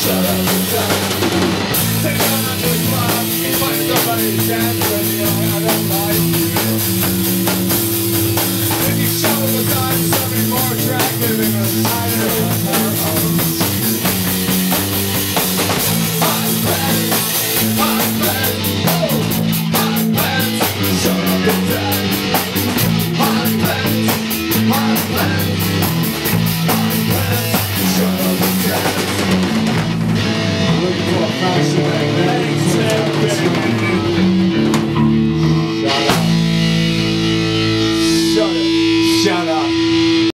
Shut up, shut up.